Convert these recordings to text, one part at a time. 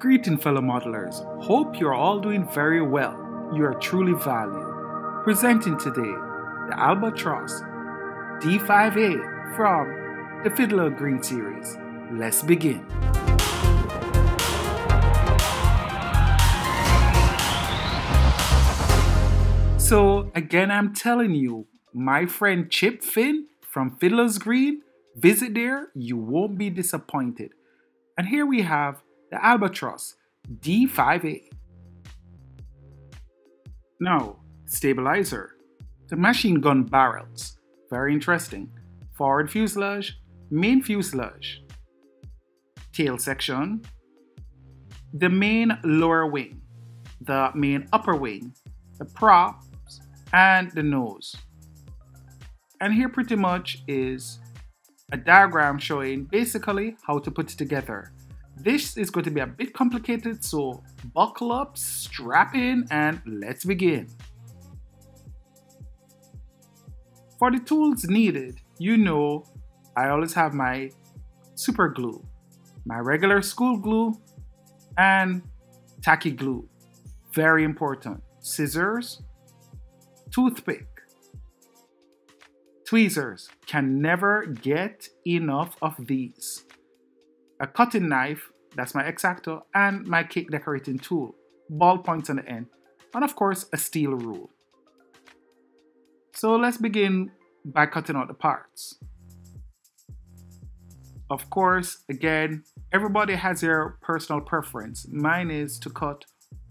Greeting fellow modelers, hope you're all doing very well. You are truly valued. Presenting today, the Albatros D5A from the Fiddler Green series. Let's begin. So again, I'm telling you, my friend Chip Finn from Fiddler's Green, visit there, you won't be disappointed. And here we have the Albatros D5A. Now, stabilizer. The machine gun barrels. Very interesting. Forward fuselage, main fuselage, tail section, the main lower wing, the main upper wing, the props, and the nose. And here pretty much is a diagram showing basically how to put it together. This is going to be a bit complicated, so buckle up, strap in, and let's begin. For the tools needed, you know I always have my super glue, my regular school glue, and tacky glue. Very important. Scissors, toothpick, tweezers can never get enough of these. A cutting knife, that's my X-Acto, and my cake decorating tool, ball points on the end, and of course a steel rule. So let's begin by cutting out the parts. Of course, again, everybody has their personal preference. Mine is to cut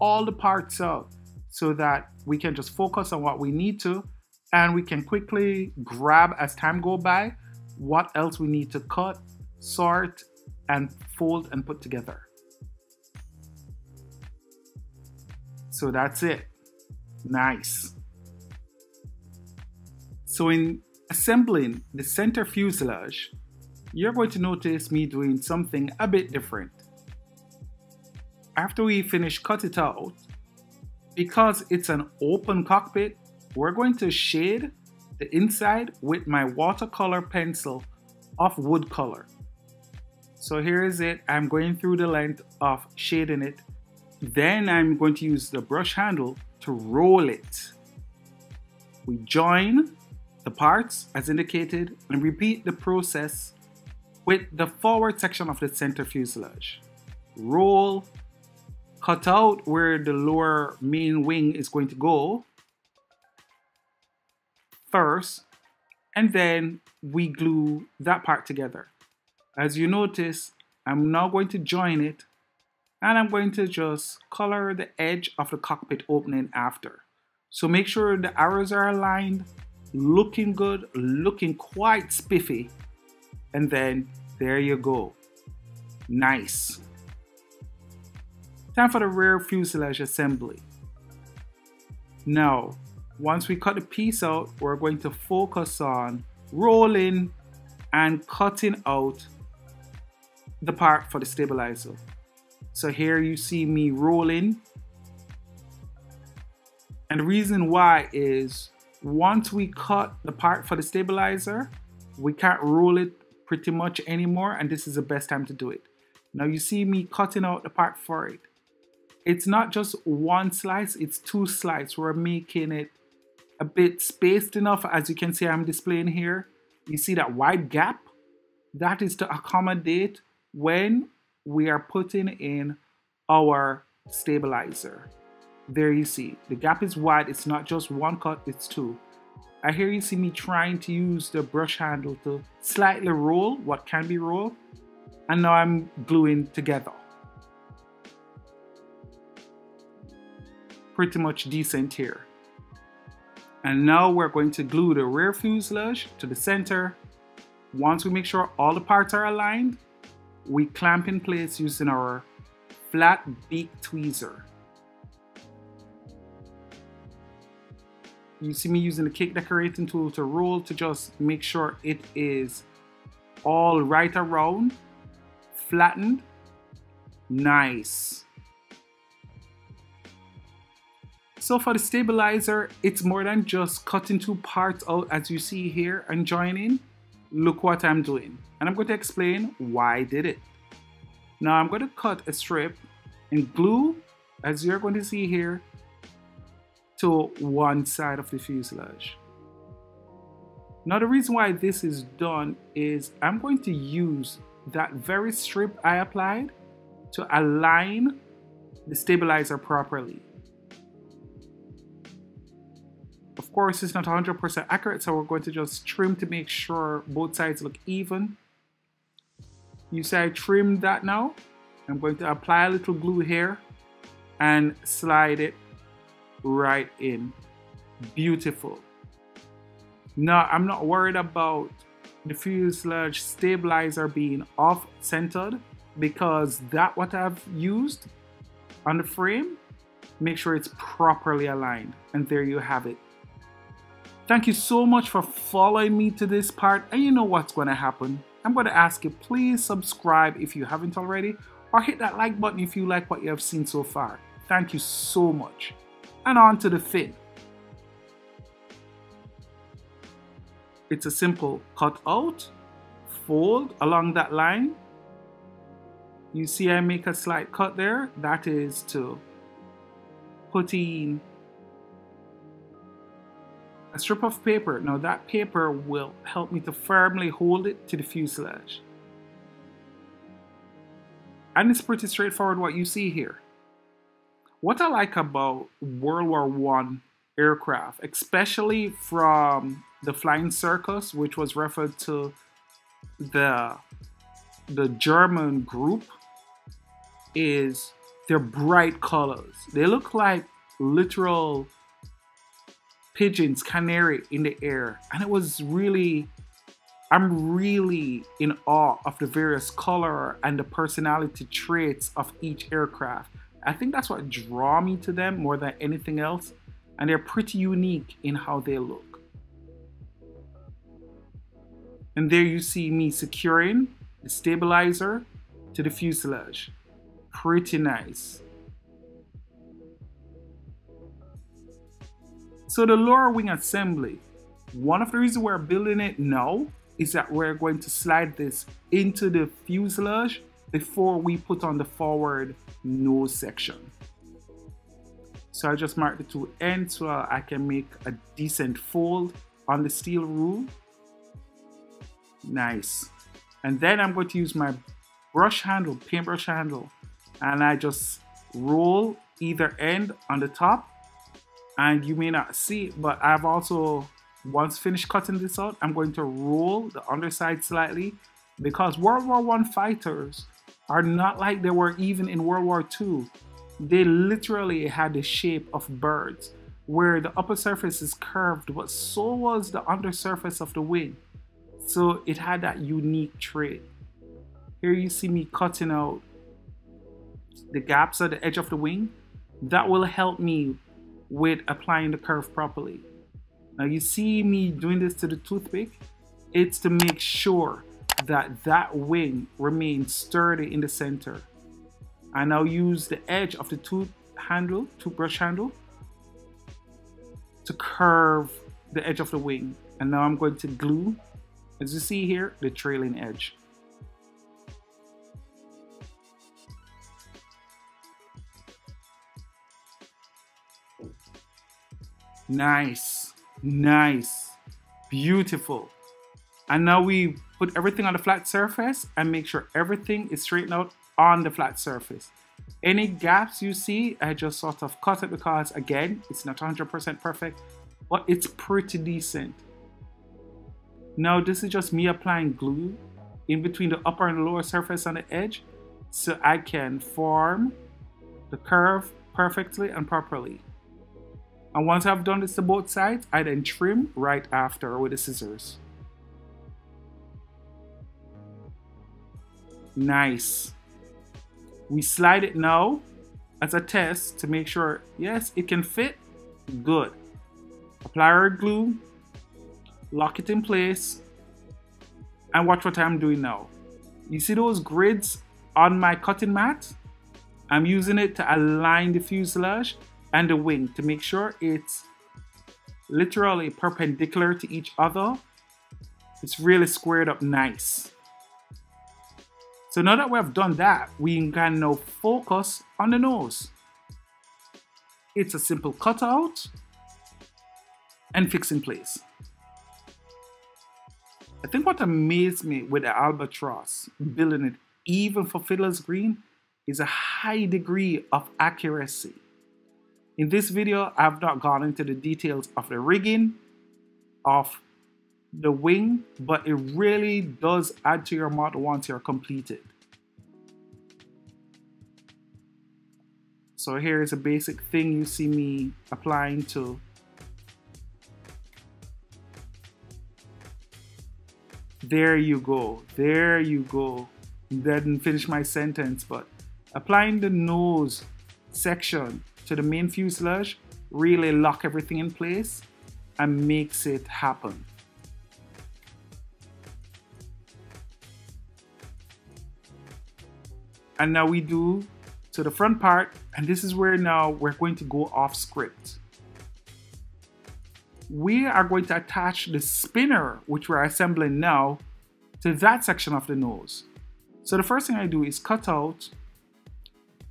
all the parts out so that we can just focus on what we need to and we can quickly grab as time go by what else we need to cut, sort, and fold and put together. So that's it. Nice. So in assembling the center fuselage, you're going to notice me doing something a bit different. After we finish cut it out, because it's an open cockpit, we're going to shade the inside with my watercolor pencil of wood color. So here is it. I'm going through the length of shading it. Then I'm going to use the brush handle to roll it. We join the parts as indicated and repeat the process with the forward section of the center fuselage. Roll, cut out where the lower main wing is going to go first and then we glue that part together. As you notice, I'm now going to join it and I'm going to just color the edge of the cockpit opening after. So make sure the arrows are aligned, looking good, looking quite spiffy, and then there you go. Nice. Time for the rear fuselage assembly. Now, once we cut the piece out, we're going to focus on rolling and cutting out the part for the stabilizer. So here you see me rolling. And the reason why is once we cut the part for the stabilizer, we can't roll it pretty much anymore and this is the best time to do it. Now you see me cutting out the part for it. It's not just one slice, it's two slices. We're making it a bit spaced enough as you can see I'm displaying here. You see that wide gap? That is to accommodate when we are putting in our stabilizer. There you see, the gap is wide, it's not just one cut, it's two. I hear you see me trying to use the brush handle to slightly roll what can be rolled, and now I'm gluing together. Pretty much decent here. And now we're going to glue the rear fuselage to the center. Once we make sure all the parts are aligned, we clamp in place using our flat beak tweezer. You see me using the cake decorating tool to roll to just make sure it is all right around, flattened, nice. So for the stabilizer, it's more than just cutting two parts out as you see here and joining. Look what I'm doing. And I'm going to explain why I did it. Now I'm going to cut a strip and glue, as you're going to see here, to one side of the fuselage. Now the reason why this is done is I'm going to use that very strip I applied to align the stabilizer properly. Of course, it's not 100% accurate, so we're going to just trim to make sure both sides look even. You see I trimmed that now. I'm going to apply a little glue here and slide it right in. Beautiful. Now, I'm not worried about the fuselage stabilizer being off-centered because that what I've used on the frame, make sure it's properly aligned. And there you have it. Thank you so much for following me to this part and you know what's going to happen. I'm going to ask you please subscribe if you haven't already or hit that like button if you like what you have seen so far. Thank you so much. And on to the fin. It's a simple cut out, fold along that line. You see I make a slight cut there. That is to put in a strip of paper. Now that paper will help me to firmly hold it to the fuselage. And it's pretty straightforward what you see here. What I like about World War One aircraft, especially from the Flying Circus, which was referred to the the German group, is their bright colors. They look like literal pigeons, canary in the air. And it was really, I'm really in awe of the various color and the personality traits of each aircraft. I think that's what draw me to them more than anything else. And they're pretty unique in how they look. And there you see me securing the stabilizer to the fuselage. Pretty nice. So the lower wing assembly, one of the reasons we're building it now is that we're going to slide this into the fuselage before we put on the forward nose section. So I just mark the two ends so I can make a decent fold on the steel rule. Nice. And then I'm going to use my brush handle, paintbrush handle, and I just roll either end on the top and you may not see it, but I've also, once finished cutting this out, I'm going to roll the underside slightly because World War One fighters are not like they were even in World War II. They literally had the shape of birds, where the upper surface is curved, but so was the undersurface of the wing. So it had that unique trait. Here you see me cutting out the gaps at the edge of the wing. That will help me with applying the curve properly. Now you see me doing this to the toothpick. It's to make sure that that wing remains sturdy in the center. I now use the edge of the tooth handle, toothbrush handle, to curve the edge of the wing. And now I'm going to glue, as you see here, the trailing edge. Nice, nice, beautiful. And now we put everything on the flat surface and make sure everything is straightened out on the flat surface. Any gaps you see, I just sort of cut it because again, it's not 100% perfect, but it's pretty decent. Now this is just me applying glue in between the upper and lower surface on the edge so I can form the curve perfectly and properly. And once I've done this to both sides, I then trim right after with the scissors. Nice. We slide it now as a test to make sure, yes, it can fit. Good. Apply our glue, lock it in place, and watch what I'm doing now. You see those grids on my cutting mat? I'm using it to align the fuselage and the wing to make sure it's literally perpendicular to each other. It's really squared up nice. So now that we have done that, we can now focus on the nose. It's a simple cutout and fix in place. I think what amazed me with the Albatros, building it even for Fiddler's Green, is a high degree of accuracy. In this video, I've not gone into the details of the rigging, of the wing, but it really does add to your model once you're completed. So here is a basic thing you see me applying to There you go. There you go. Didn't finish my sentence, but applying the nose section to the main fuselage really lock everything in place and makes it happen. And now we do to the front part, and this is where now we're going to go off script. We are going to attach the spinner, which we're assembling now, to that section of the nose. So the first thing I do is cut out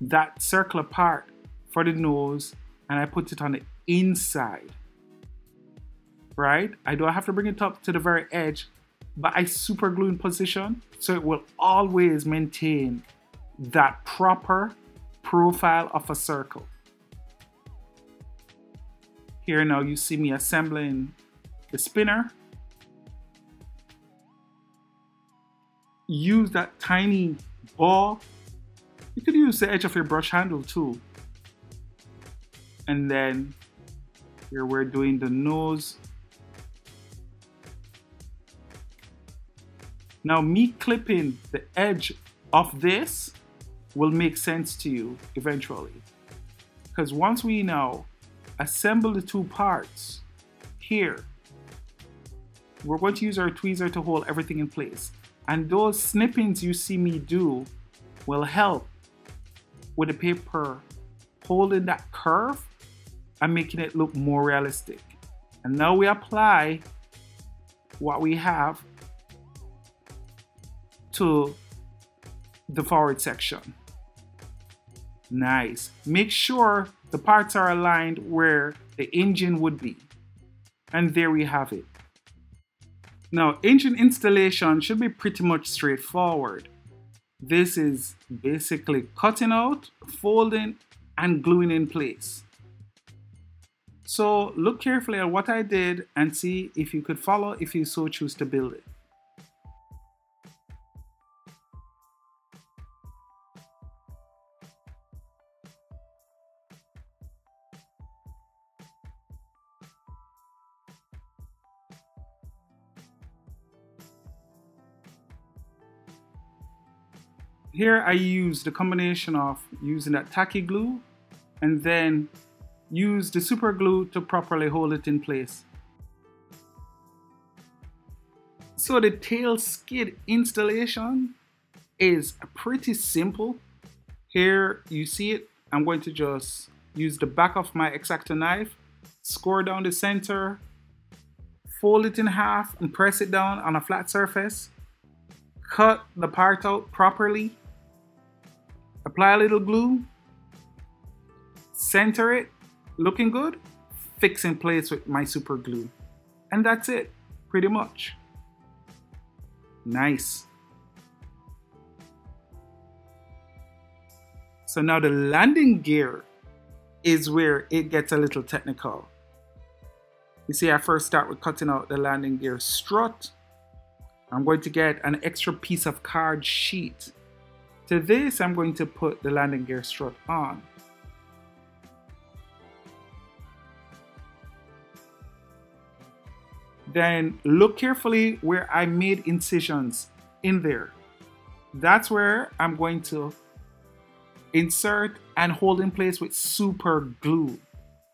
that circular part for the nose and I put it on the inside. Right? I don't have to bring it up to the very edge, but I super glue in position so it will always maintain that proper profile of a circle. Here now you see me assembling the spinner. Use that tiny ball. You could use the edge of your brush handle too. And then here we're doing the nose. Now me clipping the edge of this will make sense to you eventually. Because once we now assemble the two parts here, we're going to use our tweezer to hold everything in place. And those snippings you see me do will help with the paper holding that curve and making it look more realistic. And now we apply what we have to the forward section. Nice. Make sure the parts are aligned where the engine would be. And there we have it. Now, engine installation should be pretty much straightforward. This is basically cutting out, folding, and gluing in place. So look carefully at what I did and see if you could follow if you so choose to build it. Here I use the combination of using that tacky glue and then use the super glue to properly hold it in place. So the tail skid installation is pretty simple. Here you see it. I'm going to just use the back of my X-Acto knife, score down the center, fold it in half and press it down on a flat surface. Cut the part out properly apply a little glue, center it, looking good, fix in place with my super glue. And that's it, pretty much. Nice. So now the landing gear is where it gets a little technical. You see, I first start with cutting out the landing gear strut. I'm going to get an extra piece of card sheet to this, I'm going to put the landing gear strut on. Then look carefully where I made incisions in there. That's where I'm going to insert and hold in place with super glue.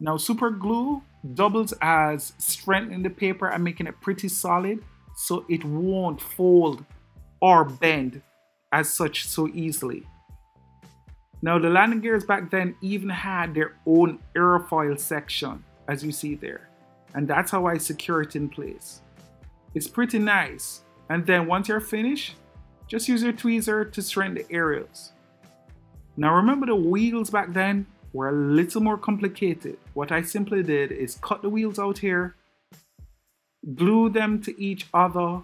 Now super glue doubles as strengthening the paper and making it pretty solid so it won't fold or bend as such so easily. Now the landing gears back then even had their own airfoil section as you see there and that's how I secure it in place. It's pretty nice and then once you're finished just use your tweezer to straighten the areas. Now remember the wheels back then were a little more complicated. What I simply did is cut the wheels out here, glue them to each other,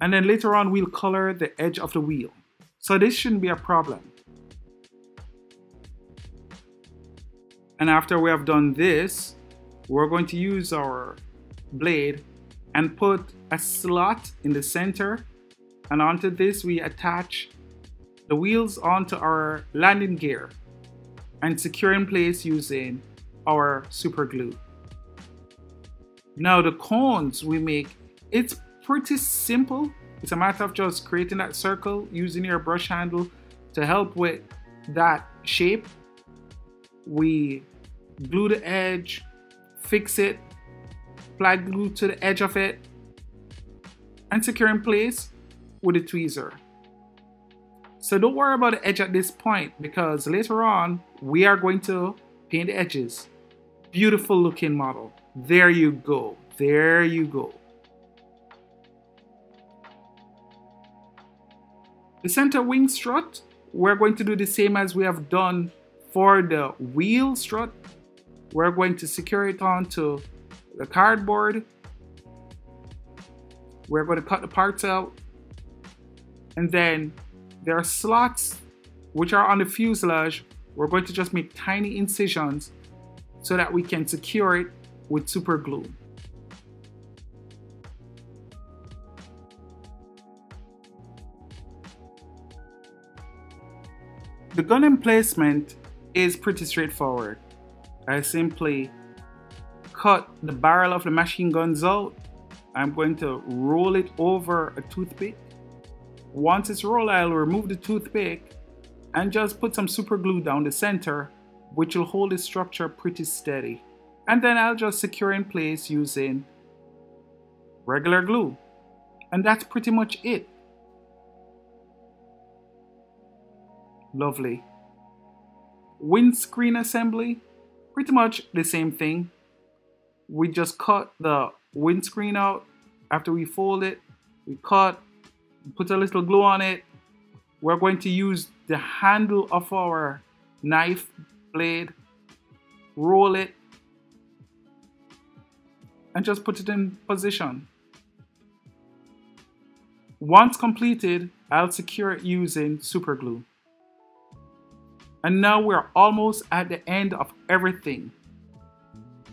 and then later on we'll color the edge of the wheel. So this shouldn't be a problem. And after we have done this, we're going to use our blade and put a slot in the center and onto this we attach the wheels onto our landing gear and secure in place using our super glue. Now the cones we make, it's pretty simple. It's a matter of just creating that circle using your brush handle to help with that shape. We glue the edge, fix it, apply glue to the edge of it, and secure in place with a tweezer. So don't worry about the edge at this point because later on we are going to paint the edges. Beautiful looking model. There you go. There you go. The center wing strut, we're going to do the same as we have done for the wheel strut. We're going to secure it onto the cardboard. We're going to cut the parts out and then there are slots which are on the fuselage. We're going to just make tiny incisions so that we can secure it with super glue. The gun emplacement is pretty straightforward. I simply cut the barrel of the machine guns out. I'm going to roll it over a toothpick once it's rolled, I'll remove the toothpick and just put some super glue down the center, which will hold the structure pretty steady. And then I'll just secure in place using regular glue. And that's pretty much it. Lovely. Windscreen assembly, pretty much the same thing. We just cut the windscreen out after we fold it. We cut put a little glue on it. We're going to use the handle of our knife blade, roll it, and just put it in position. Once completed, I'll secure it using super glue. And now we're almost at the end of everything.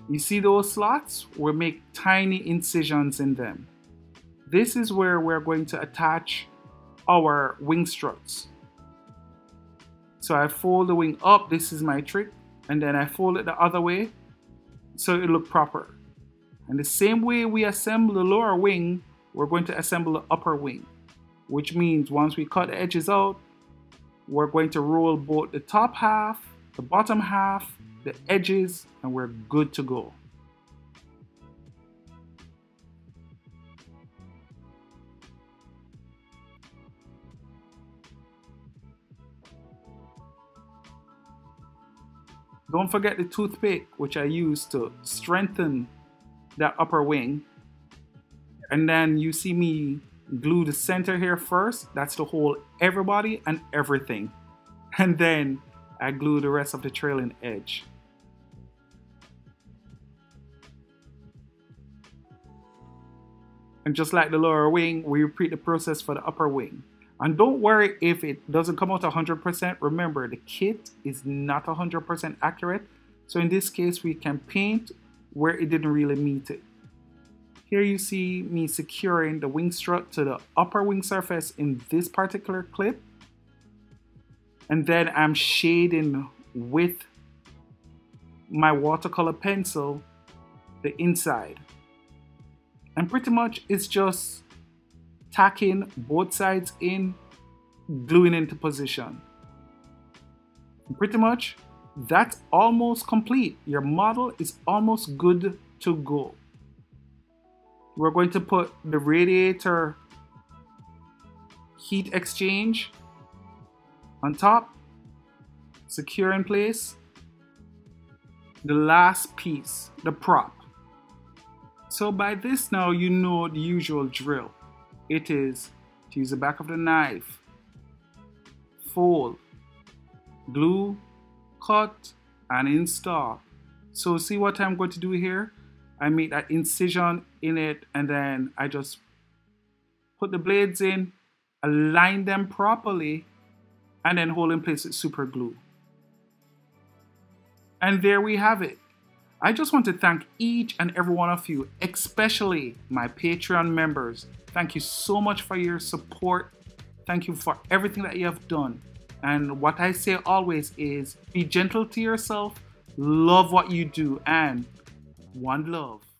You see those slots? We'll make tiny incisions in them. This is where we're going to attach our wing struts. So I fold the wing up, this is my trick, and then I fold it the other way so it look proper. And the same way we assemble the lower wing, we're going to assemble the upper wing, which means once we cut the edges out, we're going to roll both the top half, the bottom half, the edges, and we're good to go. Don't forget the toothpick, which I use to strengthen that upper wing. And then you see me glue the center here first. That's to hold everybody and everything. And then I glue the rest of the trailing edge. And just like the lower wing, we repeat the process for the upper wing. And don't worry if it doesn't come out 100%. Remember, the kit is not 100% accurate. So in this case, we can paint where it didn't really meet it. Here you see me securing the wing strut to the upper wing surface in this particular clip. And then I'm shading with my watercolor pencil the inside. And pretty much it's just tacking both sides in, gluing into position. Pretty much, that's almost complete. Your model is almost good to go. We're going to put the radiator heat exchange on top, secure in place. The last piece, the prop. So by this now you know the usual drill it is to use the back of the knife, fold, glue, cut, and install. So see what I'm going to do here? I make that incision in it and then I just put the blades in, align them properly, and then hold in place with super glue. And there we have it. I just want to thank each and every one of you, especially my Patreon members. Thank you so much for your support. Thank you for everything that you have done. And what I say always is be gentle to yourself, love what you do, and one love.